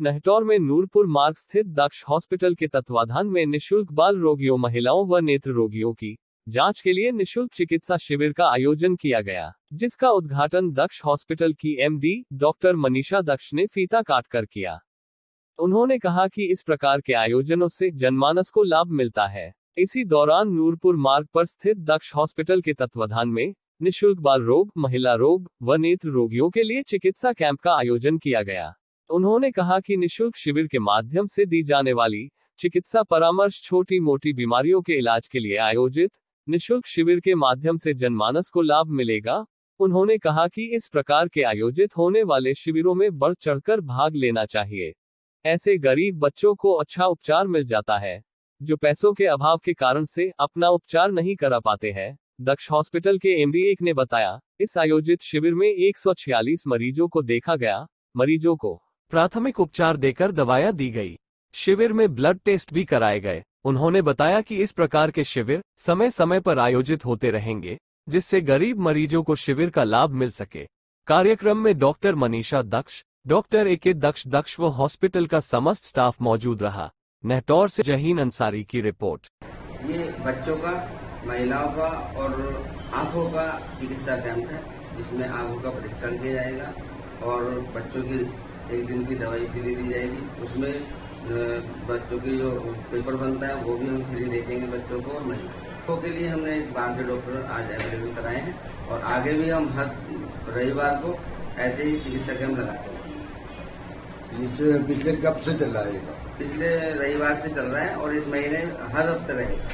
नहटौर में नूरपुर मार्ग स्थित दक्ष हॉस्पिटल के तत्वाधान में निशुल्क बाल रोगियों, महिलाओं व नेत्र रोगियों की जाँच के लिए निशुल्क चिकित्सा शिविर का आयोजन किया गया, जिसका उद्घाटन दक्ष हॉस्पिटल की एमडी डॉक्टर मनीषा दक्ष ने फीता काटकर किया। उन्होंने कहा कि इस प्रकार के आयोजनों से जनमानस को लाभ मिलता है। इसी दौरान नूरपुर मार्ग पर स्थित दक्ष हॉस्पिटल के तत्वाधान में निशुल्क बाल रोग, महिला रोग व नेत्र रोगियों के लिए चिकित्सा कैंप का आयोजन किया गया। उन्होंने कहा कि निशुल्क शिविर के माध्यम से दी जाने वाली चिकित्सा परामर्श छोटी मोटी बीमारियों के इलाज के लिए आयोजित निशुल्क शिविर के माध्यम से जनमानस को लाभ मिलेगा। उन्होंने कहा कि इस प्रकार के आयोजित होने वाले शिविरों में बढ़ चढ़कर भाग लेना चाहिए। ऐसे गरीब बच्चों को अच्छा उपचार मिल जाता है, जो पैसों के अभाव के कारण से अपना उपचार नहीं करा पाते हैं। दक्ष हॉस्पिटल के एमडी एक ने बताया, इस आयोजित शिविर में 146 मरीजों को देखा गया। मरीजों को प्राथमिक उपचार देकर दवाया दी गई। शिविर में ब्लड टेस्ट भी कराए गए। उन्होंने बताया कि इस प्रकार के शिविर समय समय पर आयोजित होते रहेंगे, जिससे गरीब मरीजों को शिविर का लाभ मिल सके। कार्यक्रम में doctor Manisha Daksh, doctor A K Daksh Daksh व हॉस्पिटल का समस्त स्टाफ मौजूद रहा। नहटौर से जहीन अंसारी की रिपोर्ट। ये बच्चों का, महिलाओं का और आँखों का चिकित्सा कैंप है, जिसमें आँखों का परीक्षण किया जाएगा और बच्चों की एक दिन की दवाई फ्री दी जाएगी। उसमें बच्चों की जो पेपर बनता है वो भी हम फ्री देखेंगे बच्चों को। और महिलाओं के लिए हमने एक बार के डॉक्टर आज अवेलेबल कराए हैं। और आगे भी हम हर रविवार को ऐसे ही चिकित्सा कैंप लगाते हैं। पिछले कब से चल रहा है पिछले रविवार से चल रहा है और इस महीने हर हफ़्ते रहेगा।